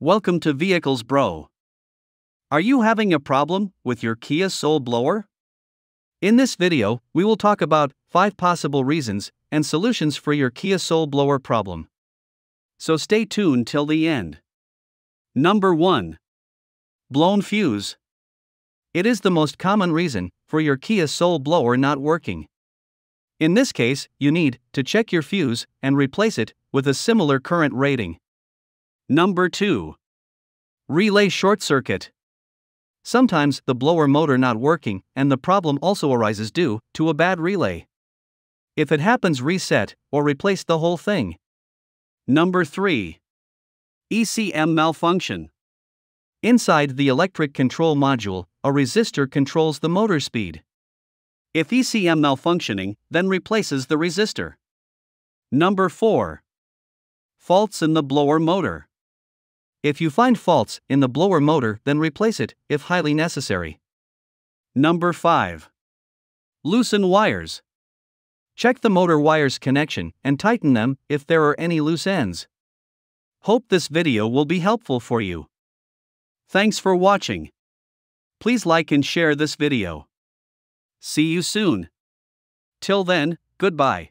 Welcome to Vehicles Bro. Are you having a problem with your Kia Soul blower? In this video, we will talk about 5 possible reasons and solutions for your Kia Soul blower problem. So stay tuned till the end. Number 1. Blown fuse. It is the most common reason for your Kia Soul blower not working. In this case, you need to check your fuse and replace it with a similar current rating. Number 2. Relay short circuit. Sometimes the blower motor not working and the problem also arises due to a bad relay. If it happens reset or replace the whole thing. Number 3. ECM malfunction. Inside the electric control module, a resistor controls the motor speed. If ECM malfunctioning, then replaces the resistor. Number 4. Faults in the blower motor. If you find faults in the blower motor, then replace it if highly necessary. Number 5. Loosen wires. Check the motor wires connection and tighten them if there are any loose ends. Hope this video will be helpful for you. Thanks for watching. Please like and share this video. See you soon. Till then, goodbye.